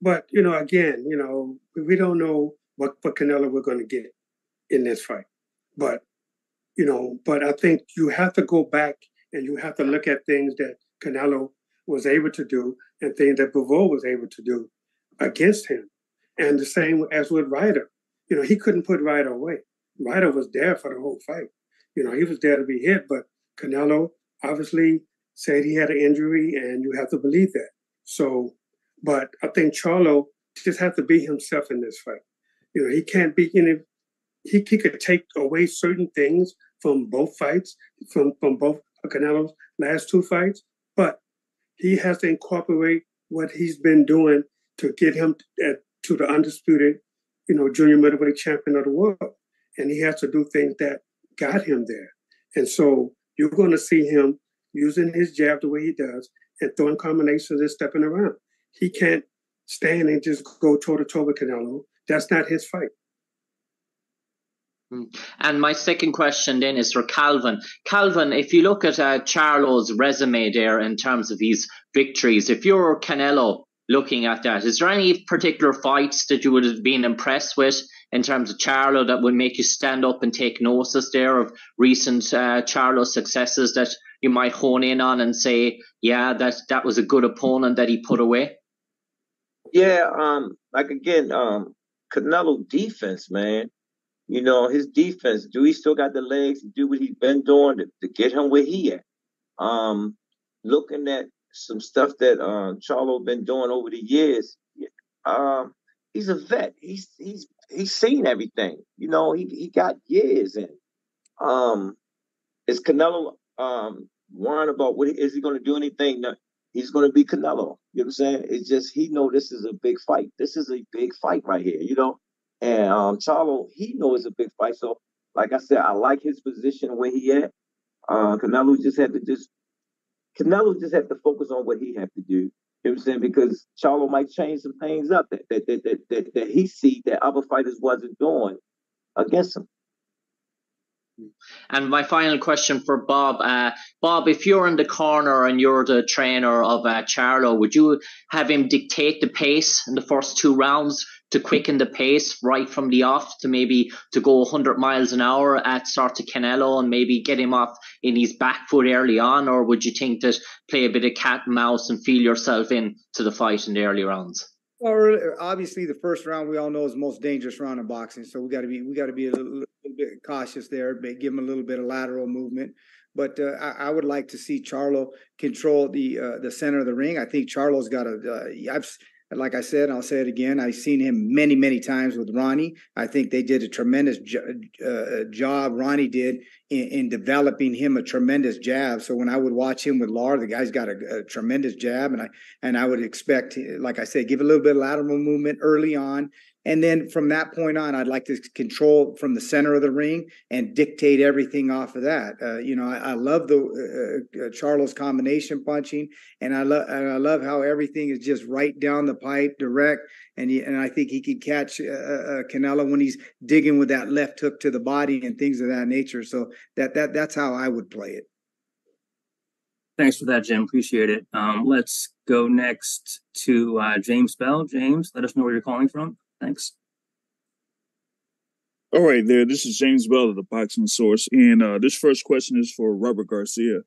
but you know, again, you know, we don't know what what Canelo we're going to get in this fight. But, you know, but I think you have to go back and you have to look at things that Canelo was able to do and things that Bivol was able to do against him. And the same as with Ryder. You know, he couldn't put Ryder away. Ryder was there for the whole fight. You know, he was there to be hit, but Canelo obviously said he had an injury, and you have to believe that. So, but I think Charlo just has to be himself in this fight. You know, he can't be any he, he could take away certain things from both fights, from, from both Canelo's last two fights, but he has to incorporate what he's been doing to get him to, to the undisputed, you know, junior middleweight champion of the world. And he has to do things that got him there. And so you're going to see him using his jab the way he does and throwing combinations and stepping around. He can't stand and just go toe to toe with Canelo. That's not his fight. And my second question then is for Calvin. Calvin, if you look at uh, Charlo's resume there in terms of his victories, if you're Canelo looking at that, is there any particular fights that you would have been impressed with in terms of Charlo that would make you stand up and take notice there of recent uh, Charlo successes that you might hone in on and say, yeah, that that was a good opponent that he put away? Yeah, um, like again, um, Canelo defense, man you know, his defense, do he still got the legs to do what he's been doing to, to get him where he at? Um, looking at some stuff that uh, Charlo been doing over the years, um, he's a vet. He's he's he's seen everything. You know, he he got years in. Um, is Canelo um worrying about what is he going to do anything? No, he's going to be Canelo. You know what I'm saying? It's just he know this is a big fight. This is a big fight right here. You know, and um, Charlo, he knows a big fight. So, like I said, I like his position where he at. Uh, Canelo just had to just Canelo just had to focus on what he had to do. You know what I'm saying? Because Charlo might change some things up that that that that, that, that he see that other fighters wasn't doing against him. And my final question for Bob. Uh, Bob, if you're in the corner and you're the trainer of uh, Charlo, would you have him dictate the pace in the first two rounds to quicken the pace right from the off to maybe to go 100 miles an hour at sort of Canelo and maybe get him off in his back foot early on? Or would you think that play a bit of cat and mouse and feel yourself in to the fight in the early rounds? Well, obviously, the first round we all know is the most dangerous round in boxing, so we got to be we got to be a little, little, bit cautious there, but give him a little bit of lateral movement. But uh, I, I, would like to see Charlo control the uh, the center of the ring. I think Charlo's got a. Uh, I've like I said, I'll say it again. I've seen him many, many times with Ronnie. I think they did a tremendous jo- uh, job. Ronnie did in, in, developing him a tremendous jab. So when I would watch him with Lar, the guy's got a, a, tremendous jab, and I and I would expect, like I said, give a little bit of lateral movement early on, and then from that point on, I'd like to control from the center of the ring and dictate everything off of that. Uh, you know, I, I love the uh, uh, Charlo's combination punching, and I love I love how everything is just right down the pipe, direct. And he, and I think he could catch uh, uh, uh, Canelo when he's digging with that left hook to the body and things of that nature. So that that that's how I would play it. Thanks for that, Jim. Appreciate it. Um, let's go next to James Bell. James, let us know where you're calling from. Thanks. All right, there. This is James Bell of the Boxing Source, and uh, this first question is for Robert Garcia.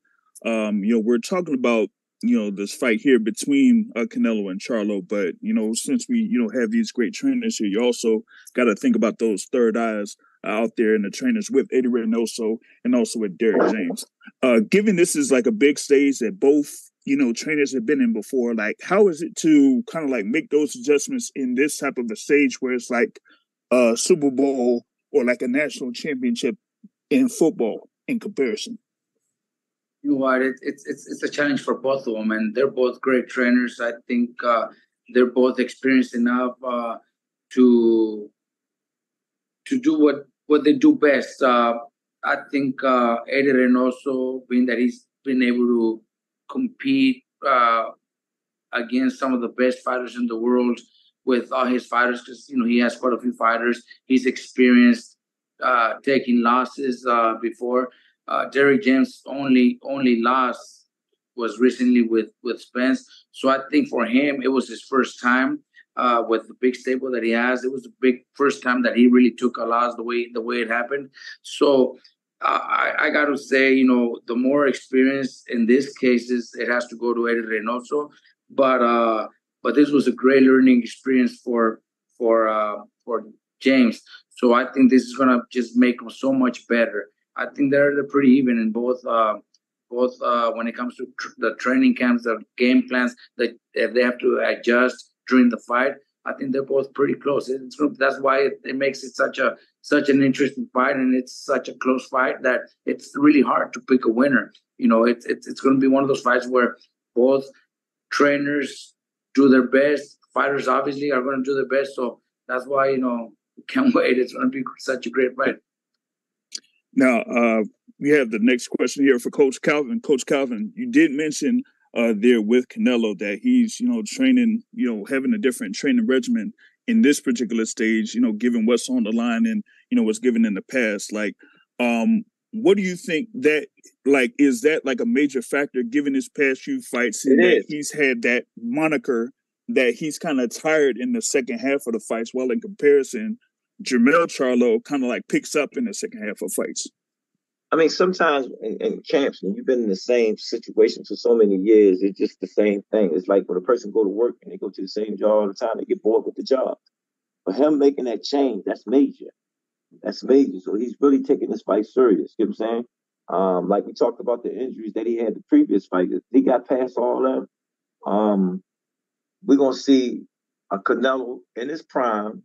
Um, you know, we're talking about you know this fight here between uh, Canelo and Charlo, but you know, since we you know have these great trainers here, you also got to think about those third eyes out there in the trainers with Eddie Reynoso and also with Derrick James. Uh, given this is like a big stage that both you know trainers have been in before like how is it to kind of like make those adjustments in this type of a stage where it's like a super bowl or like a national championship in football in comparison You what? It, it's it's it's a challenge for both of them, and they're both great trainers. I think uh, they're both experienced enough uh, to to do what what they do best. Uh, I think uh, Eddie Reynoso, being that he's been able to compete uh, against some of the best fighters in the world with all his fighters, because you know he has quite a few fighters. He's experienced uh, taking losses uh, before. Uh, Derrick James only only loss was recently with with Spence, so I think for him it was his first time uh, with the big stable that he has. It was the big first time that he really took a loss the way the way it happened. So I, I got to say, you know, the more experience in these cases, it has to go to Eddie Reynoso. But uh, but this was a great learning experience for for uh, for James. So I think this is gonna just make him so much better. I think they're they're pretty even in both uh, both uh, when it comes to tr- the training camps, the game plans that if they have to adjust during the fight. I think they're both pretty close. It's, that's why it, it, makes it such a such an interesting fight, and it's such a close fight that it's really hard to pick a winner. You know, it's it's, it's going to be one of those fights where both trainers do their best. Fighters obviously are going to do their best, so that's why you know can't wait. It's going to be such a great fight. Now, uh, we have the next question here for Coach Calvin. Coach Calvin, you did mention uh, there with Canelo that he's, you know, training, you know, having a different training regimen in this particular stage, you know, given what's on the line and, you know, what's given in the past. Like, um, what do you think that like is that like a major factor given his past few fights it that is. he's had that moniker that he's kind of tired in the second half of the fights while in comparison Jermell Charlo kind of like picks up in the second half of fights. I mean, sometimes in, in camps, when you've been in the same situation for so many years, it's just the same thing. It's like when a person go to work and they go to the same job all the time, they get bored with the job. For him making that change, that's major. That's major. So he's really taking this fight serious. You know what I'm saying? Um, like we talked about the injuries that he had the previous fight. He got past all of them. Um, we're gonna see a Canelo in his prime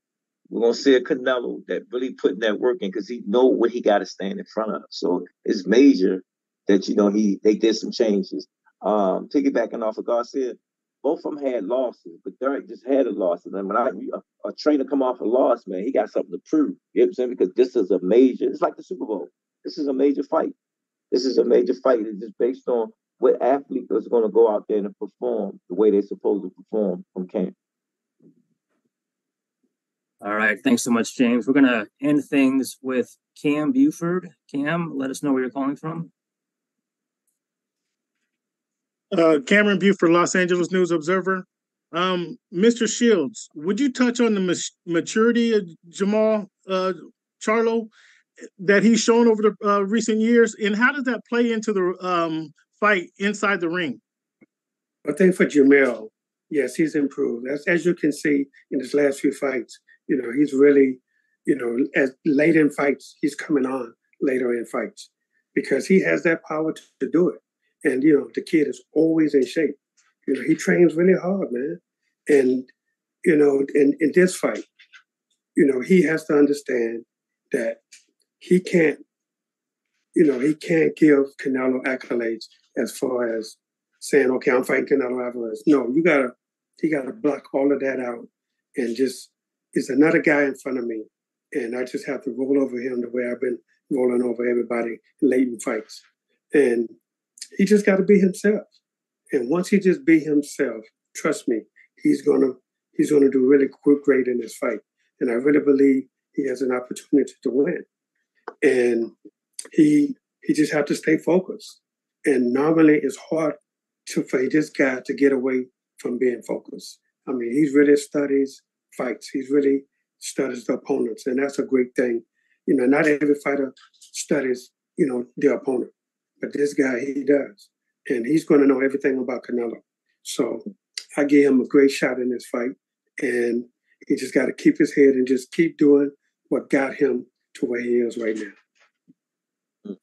we're gonna see a Canelo that really putting that work in because he know what he got to stand in front of. So it's major that you know he they did some changes. Um, piggybacking off of Garcia, both of them had losses, but Derrick just had a loss. And then when I a, a, trainer come off a loss, man, he got something to prove. You know what I'm saying? Because this is a major. It's like the Super Bowl. This is a major fight. This is a major fight. It's just based on what athlete is going to go out there and perform the way they're supposed to perform from camp. All right. Thanks so much, James. We're going to end things with Cam Buford. Cam, let us know where you're calling from. Uh, Cameron Buford, Los Angeles News Observer. Um, Mr. Shields, would you touch on the maturity of Jamal uh, Charlo that he's shown over the uh, recent years, and how does that play into the um, fight inside the ring? I think for Jermell, yes, he's improved. As, as you can see in his last few fights, you know, he's really, you know, as late in fights, he's coming on later in fights because he has that power to, to do it. And you know, the kid is always in shape. You know, he trains really hard, man. And you know, in, in this fight, you know, he has to understand that he can't, you know, he can't give Canelo accolades as far as saying, okay, I'm fighting Canelo Alvarez. No, you gotta, he gotta block all of that out and just is another guy in front of me, and I just have to roll over him the way I've been rolling over everybody late in fights. And he just got to be himself. And once he just be himself, trust me, he's gonna he's gonna do really great in this fight. And I really believe he has an opportunity to win. And he he just have to stay focused. And normally it's hard to for this guy to get away from being focused. I mean, he's really studies fights. He's really studies the opponents, and that's a great thing. You know, not every fighter studies, you know, their opponent, but this guy he does, and he's going to know everything about Canelo. So I gave him a great shot in this fight, and he just got to keep his head and just keep doing what got him to where he is right now.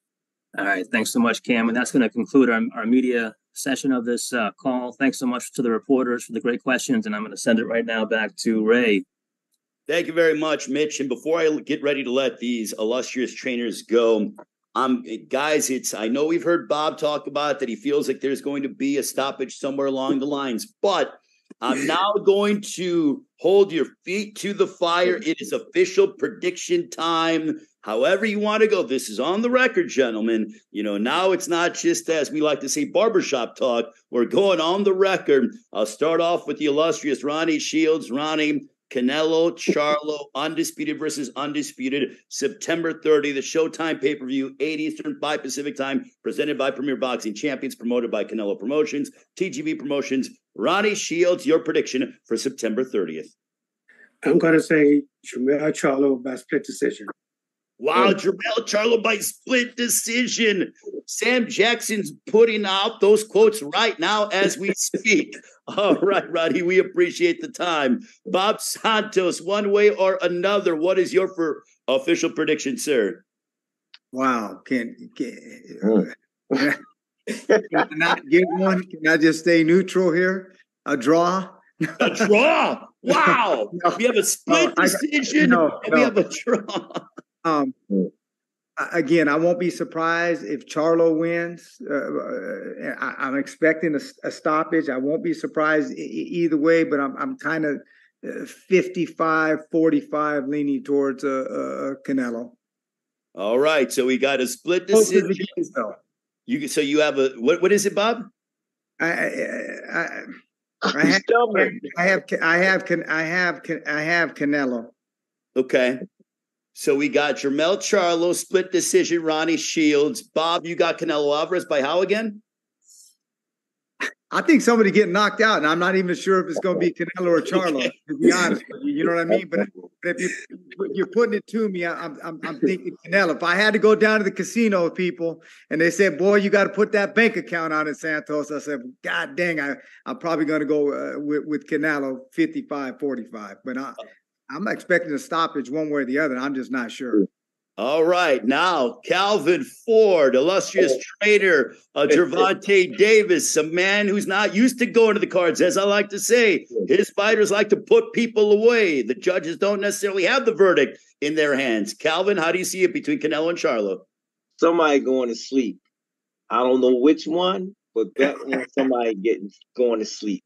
All right. Thanks so much, Cam. And that's going to conclude our, our media session of this uh, call. Thanks so much to the reporters for the great questions, and I'm going to send it right now back to Ray. Thank you very much, Mitch. And before I get ready to let these illustrious trainers go, Um, guys, it's I know we've heard Bob talk about that he feels like there's going to be a stoppage somewhere along the lines, but I'm now going to hold your feet to the fire. It is official prediction time. However, you want to go, this is on the record, gentlemen. You know, now it's not just as we like to say barbershop talk. We're going on the record. I'll start off with the illustrious Ronnie Shields. Ronnie, Canelo, Charlo, undisputed versus undisputed, September 30, the Showtime pay per view, 8 Eastern, 5 Pacific time, presented by Premier Boxing Champions, promoted by Canelo Promotions, TGB Promotions. Ronnie Shields, your prediction for September 30th. I'm going to say Jermell Charlo by split decision. Wow, mm. Jermell Charlo by split decision. Sam Jackson's putting out those quotes right now as we speak. All right, Roddy, we appreciate the time. Bob Santos, one way or another, what is your for official prediction, sir? Wow, can can, mm. can I not get one? Can I just stay neutral here? A draw? A draw? Wow. no, we have a split no, decision I, no, and we have a draw. Um, again, I won't be surprised if Charlo wins. Uh, I, am expecting a, a, stoppage. I won't be surprised e- either way, but I'm, I'm kind of uh, 55 45 leaning towards uh, uh, Canelo. All right. So we got a split decision. You so you have a what? What is it, Bob? I I, I, I have, I have I have I have I have Canelo. Okay. So we got Jermell Charlo, split decision, Ronnie Shields. Bob, you got Canelo Alvarez by how again? I think somebody getting knocked out, and I'm not even sure if it's going to be Canelo or Charlo. To be honest with you, you know what I mean. But, if you, you're putting it to me, I'm, I'm, I'm thinking Canelo. If I had to go down to the casino, people, and they said, "Boy, you got to put that bank account on it, Santos," I said, "God dang, I, I'm probably going to go uh, with, with Canelo 55-45." But I, I'm expecting a stoppage one way or the other. I'm just not sure. All right. Now, Calvin Ford, illustrious trainer, uh, Gervonta Davis, a man who's not used to going to the cards. As I like to say, his fighters like to put people away. The judges don't necessarily have the verdict in their hands. Calvin, how do you see it between Canelo and Charlo? Somebody going to sleep. I don't know which one, but bet on somebody getting going to sleep.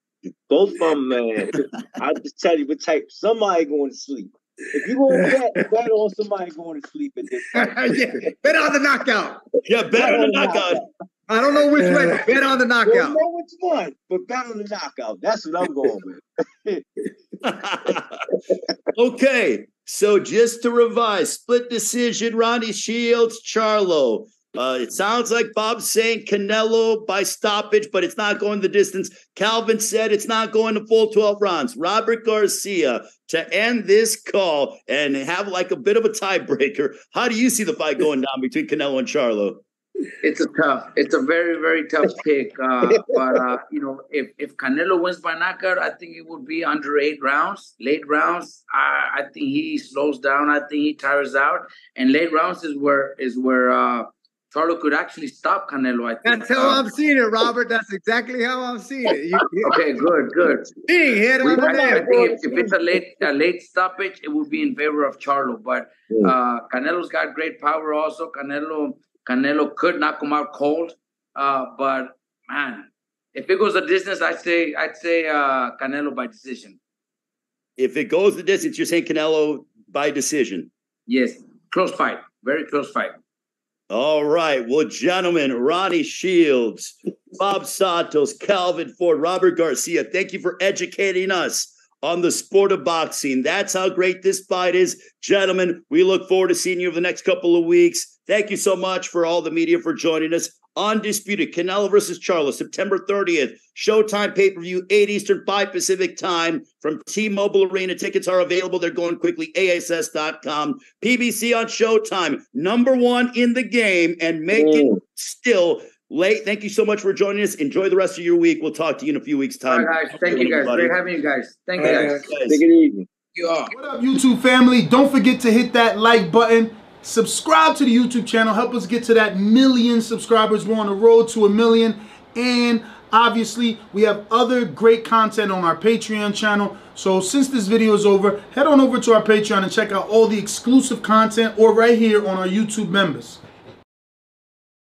Both of them, man. I just tell you what type. Somebody going to sleep. If you going to bet, bet on somebody going to sleep at this time. yeah, bet on the knockout. Yeah, bet, bet on the knockout. knockout. I don't know which way, but bet on the knockout. Don't know which one, but bet on the knockout. That's what I'm going with. okay, so just to revise, split decision: Ronnie Shields, Charlo. Uh, it sounds like Bob's saying Canelo by stoppage, but it's not going the distance. Calvin said it's not going to full 12 rounds. Robert Garcia to end this call and have like a bit of a tiebreaker. How do you see the fight going down between Canelo and Charlo? It's a tough. It's a very very tough pick. Uh, but uh, you know, if if Canelo wins by knockout, I think it would be under eight rounds. Late rounds, I, I think he slows down. I think he tires out, and late rounds is where is where. Uh, Charlo could actually stop Canelo. I think. That's how um, I'm seeing it, Robert. That's exactly how I'm seeing it. You, you, okay, good, good. Ding, hit on the I, I think if, if, it's a late a late stoppage, it would be in favor of Charlo. But uh, Canelo's got great power. Also, Canelo Canelo could knock him out cold. Uh, but man, if it goes the distance, I'd say I'd say uh, Canelo by decision. If it goes the distance, you're saying Canelo by decision. Yes, close fight, very close fight. All right. Well, gentlemen, Ronnie Shields, Bob Santos, Calvin Ford, Robert Garcia, thank you for educating us on the sport of boxing. That's how great this fight is. Gentlemen, we look forward to seeing you over the next couple of weeks. Thank you so much for all the media for joining us. Undisputed Canelo versus Charlo, September 30th. Showtime pay per view, 8 Eastern, 5 Pacific time from T Mobile Arena. Tickets are available. They're going quickly. ASS.com. PBC on Showtime, number one in the game and making mm. still late. Thank you so much for joining us. Enjoy the rest of your week. We'll talk to you in a few weeks' time. All right, guys. Thank you, guys. Great having you guys. Thank you, guys. Take it easy. You are. What up, YouTube family? Don't forget to hit that like button Subscribe to the YouTube channel. Help us get to that million subscribers. We're on the road to a million. And obviously, we have other great content on our Patreon channel. So since this video is over, head on over to our Patreon and check out all the exclusive content or right here on our YouTube members.